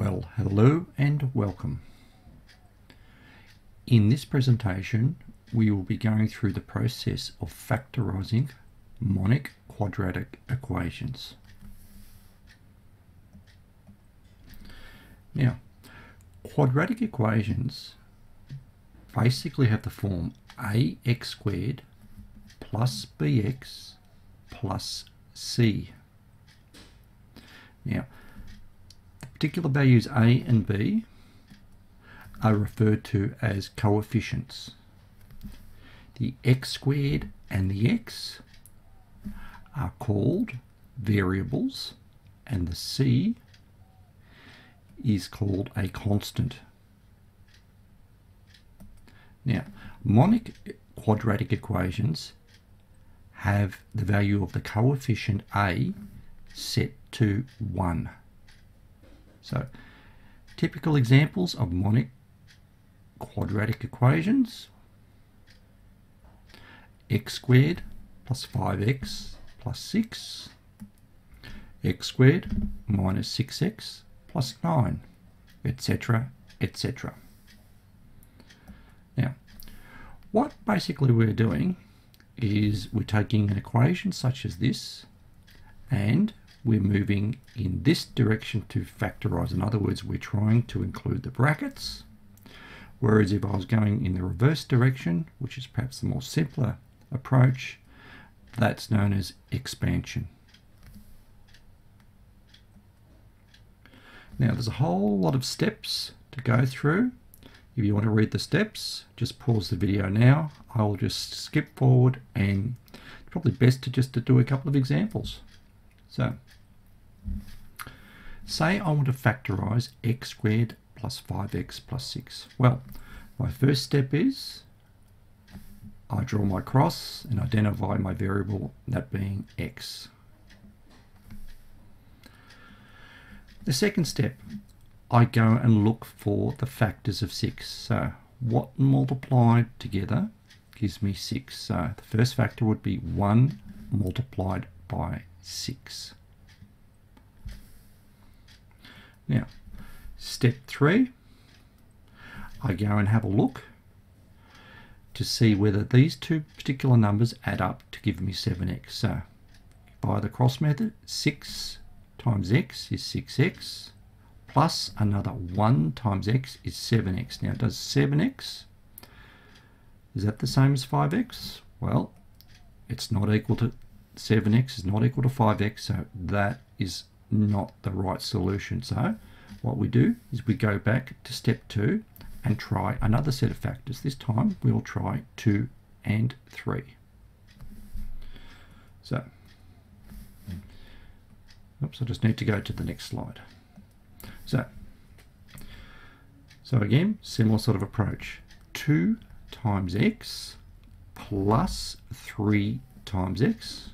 Well, hello and welcome. In this presentation, we will be going through the process of factorizing monic quadratic equations. Now, quadratic equations basically have the form ax squared plus bx plus c. Now, particular values a and b are referred to as coefficients. The x squared and the x are called variables and the c is called a constant. Now, monic quadratic equations have the value of the coefficient a set to 1. So, typical examples of monic quadratic equations. X squared plus 5x plus 6 x squared minus 6x plus 9 etc etc now what basically we're doing is we're taking an equation such as this and we're moving in this direction to factorize in other words we're trying to include the brackets Whereas if I was going in the reverse direction, which is perhaps the more simpler approach, that's known as expansion. Now there's a whole lot of steps to go through. If you want to read the steps, just pause the video now. I will just skip forward and it's probably best to just to do a couple of examples. So, say I want to factorize x squared plus 5x plus 6. Well, my first step is I draw my cross and identify my variable, that being x. The second step, I go and look for the factors of 6. So what multiplied together gives me 6. So the first factor would be 1 multiplied by 6. Now, Step three, I go and have a look to see whether these two particular numbers add up to give me 7x. So by the cross method, 6 times x is 6x plus another 1 times x is 7x. Now does 7x, is that the same as 5x? Well, it's not equal to 7x is not equal to 5x, so that is not the right solution. So what we do is we go back to step two and try another set of factors. This time we'll try two and three. So, oops, I just need to go to the next slide. So, so again, similar sort of approach. 2 times x plus 3 times x.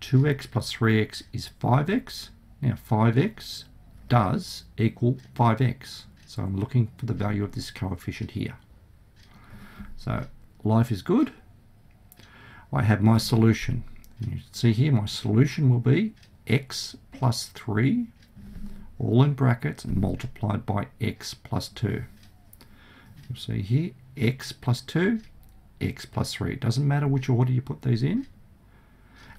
2x plus 3x is 5x. Now 5x does equal 5x. So I'm looking for the value of this coefficient here. So life is good. I have my solution. You see here my solution will be x plus 3 all in brackets multiplied by x plus 2. You see here x plus 2, x plus 3. It doesn't matter which order you put these in.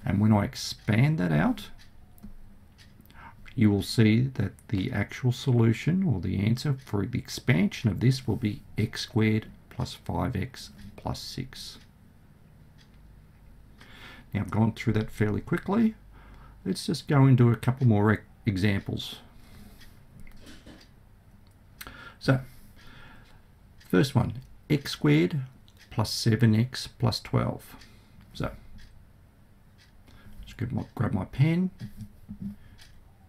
And when I expand that out, you will see that the actual solution or the answer for the expansion of this will be x squared plus 5x plus 6. Now I've gone through that fairly quickly. Let's just go into a couple more examples. So, first one, x squared plus 7x plus 12. So, my, grab my pen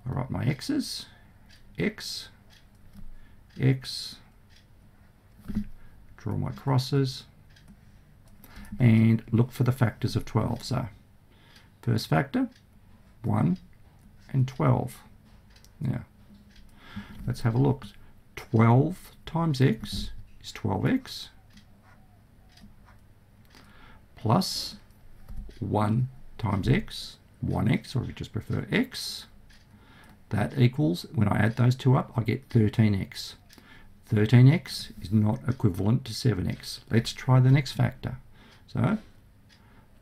I write my x's, x, x, draw my crosses, and look for the factors of 12. So, first factor, 1 and 12. Now, let's have a look. 12 times x is 12x plus 1 times x, 1x, or if you just prefer x, That equals, when I add those two up, I get 13x. 13x is not equivalent to 7x. Let's try the next factor. So,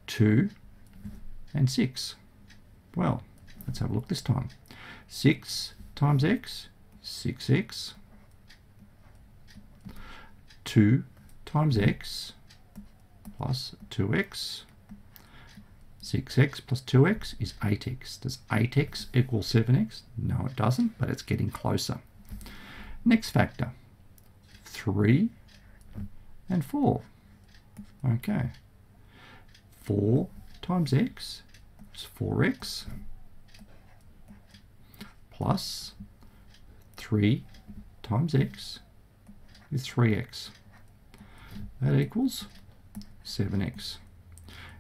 2 and 6. Well, let's have a look this time. 6 times x, 6x. 2 times x plus 2x 6x plus 2x is 8x. Does 8x equal 7x? No, it doesn't, but it's getting closer. Next factor, 3 and 4. Okay. 4 times x is 4x plus 3 times x is 3x. That equals 7x.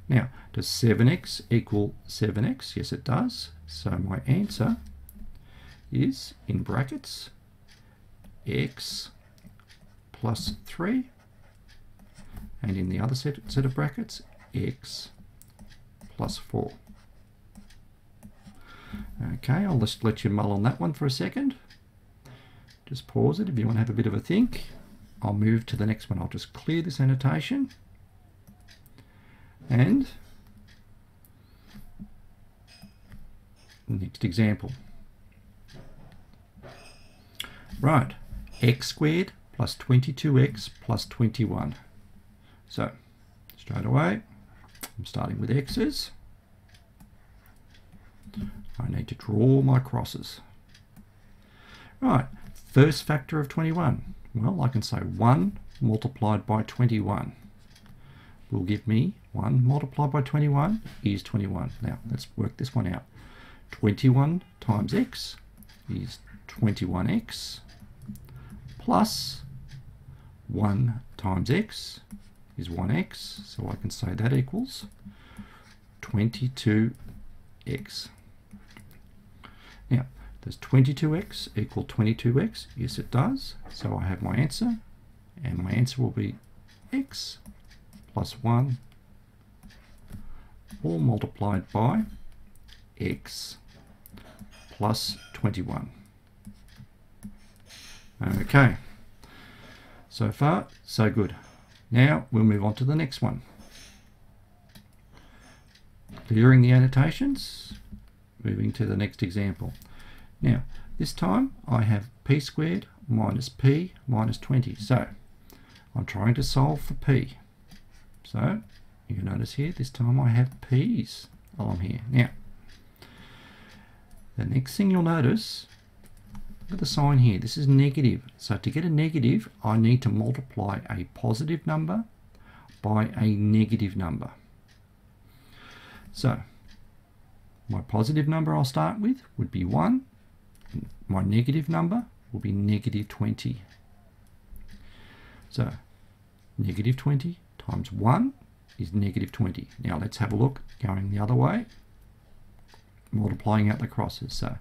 Now, does 7x equal 7x? Yes, it does. So my answer is, in brackets, x plus 3, and in the other set, set of brackets, x plus 4. Okay, I'll just let you mull on that one for a second. Just pause it if you want to have a bit of a think. I'll move to the next one. I'll just clear this annotation. And next example. Right, x squared plus 22x plus 21. So, straight away, I'm starting with x's. I need to draw my crosses. Right, first factor of 21. Well, I can say 1 multiplied by 21 will give me 1 multiplied by 21 is 21. Now, let's work this one out. 21 times x is 21x plus 1 times x is 1x. So I can say that equals 22x. Now, does 22x equal 22x? Yes, it does. So I have my answer, and my answer will be x plus 1 all multiplied by x plus 21. Okay, so far so good. Now we'll move on to the next one. Clearing the annotations, moving to the next example. Now, this time I have p squared minus p minus 20. So, I'm trying to solve for p. So, you notice here, this time I have p's along here. Now, the next thing you'll notice, look at the sign here. This is negative. So to get a negative, I need to multiply a positive number by a negative number. So, my positive number I'll start with would be 1. My negative number will be negative 20. So, negative 20 times 1 is negative 20. Now let's have a look going the other way, multiplying out the crosses. So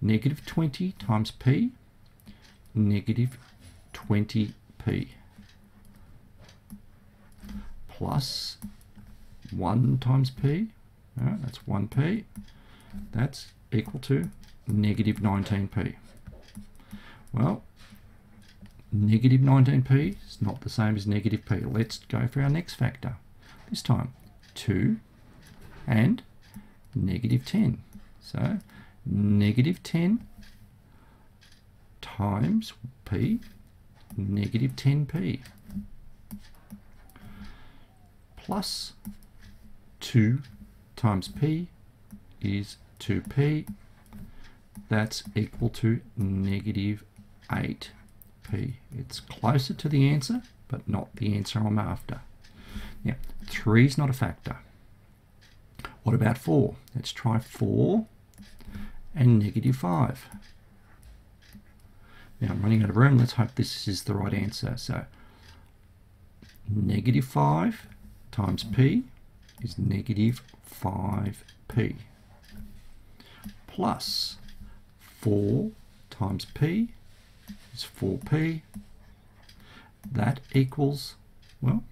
negative 20 times p, negative 20p, plus 1 times p, that's 1p, that's equal to negative 19p. Well, negative 19p is not the same as negative p. Let's go for our next factor. This time 2 and negative 10. So negative 10 times p, negative 10p, plus 2 times p is 2p. That's equal to negative 8 p. It's closer to the answer, but not the answer I'm after. Now, 3 is not a factor. What about 4? Let's try 4 and negative 5. Now I'm running out of room. Let's hope this is the right answer. So negative 5 times p is negative 5p plus 4 times p is 4p. That equals, well,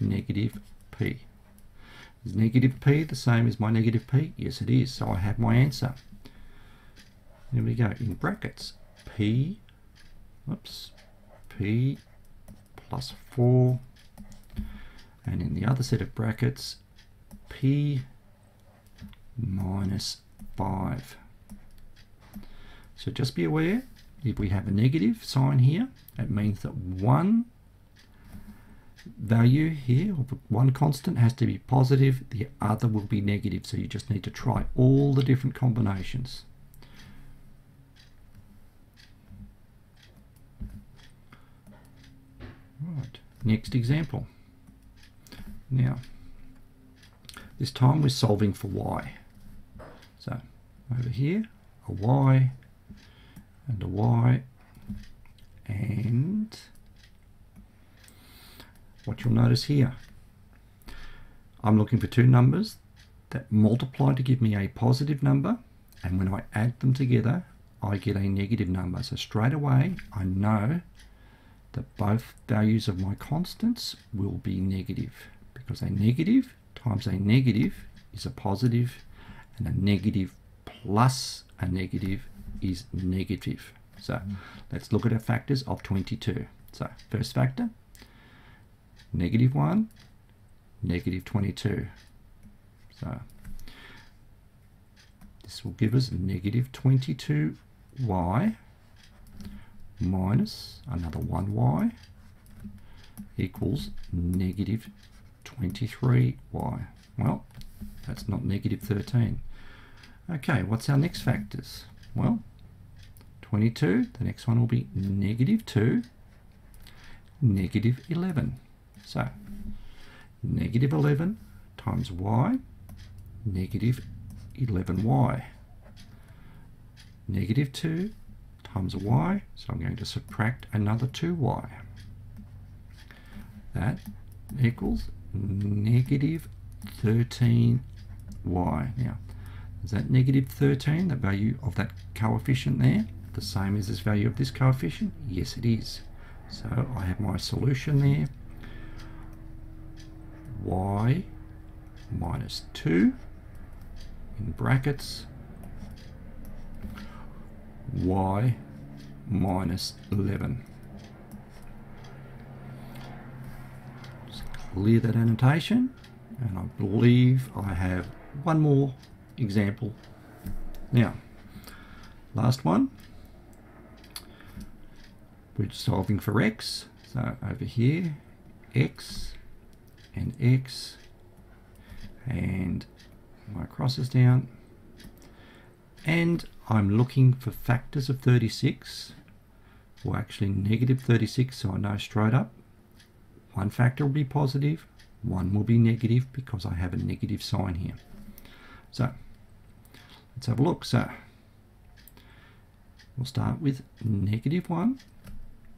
negative p. Is negative p the same as my negative p? Yes, it is. So I have my answer. Here we go, in brackets, p, whoops, p plus 4, and in the other set of brackets, p minus 5. So just be aware, if we have a negative sign here, it means that one value here, one constant has to be positive, the other will be negative. So you just need to try all the different combinations. Right, next example. Now, this time we're solving for y. So over here, a y and a y and what you'll notice here I'm looking for two numbers that multiply to give me a positive number and when I add them together I get a negative number so straight away I know that both values of my constants will be negative because a negative times a negative is a positive and a negative plus a negative is negative. So mm. let's look at our factors of 22. So first factor, negative 1, negative 22. So this will give us negative 22y minus another 1y equals negative 23y. Well, that's not negative 13. Okay, what's our next factors? Well, 22, the next one will be negative 2, negative 11. So, negative 11 times y, negative 11y. Negative 2 times y, so I'm going to subtract another 2y. That equals negative 13y. Now, is that negative 13, the value of that coefficient there, the same as this value of this coefficient? Yes, it is. So I have my solution there. Y minus 2 in brackets y minus 11. Just clear that annotation and I believe I have one more example. Now, last one. We're solving for x. So over here, x and x and my crosses down. And I'm looking for factors of 36, or actually negative 36, so I know straight up. One factor will be positive, one will be negative because I have a negative sign here. So Let's have a look. So we'll start with negative 1,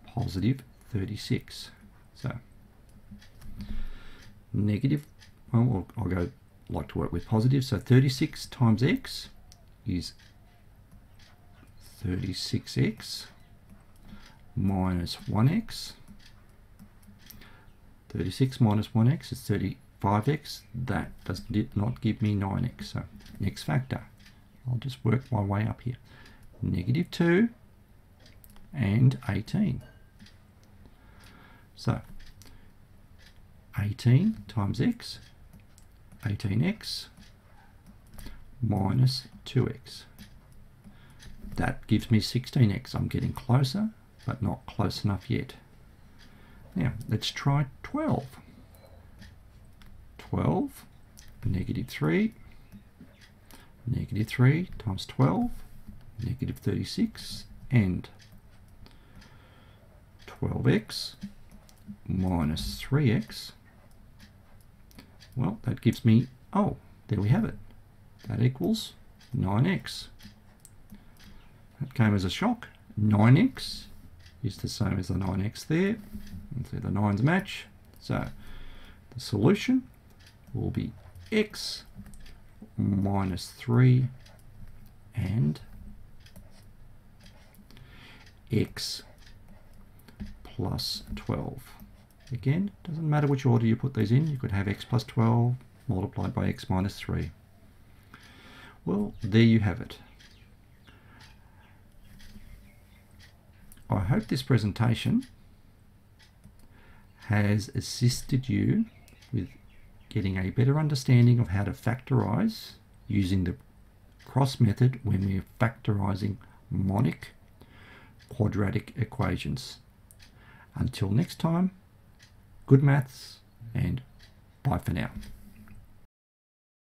positive 36. So negative, well, I'll, I'll go like to work with positive. So 36 times x is 36x minus 1x. 36 minus 1x is 35x. That does not give me 9x. So next factor. I'll just work my way up here. Negative 2 and 18. So 18 times x, 18x minus 2x. That gives me 16x. I'm getting closer, but not close enough yet. Now, let's try 12. 12, negative 3, negative 3 times 12, negative 36, and 12x minus 3x. Well, that gives me, oh, there we have it. That equals 9x. That came as a shock. 9x is the same as the 9x there. And see the 9s match. So the solution will be x minus 3 and x plus 12. Again, doesn't matter which order you put these in, you could have x plus 12 multiplied by x minus 3. Well, there you have it. I hope this presentation has assisted you with getting a better understanding of how to factorize using the cross method when we're factorizing monic quadratic equations. Until next time, good maths and bye for now.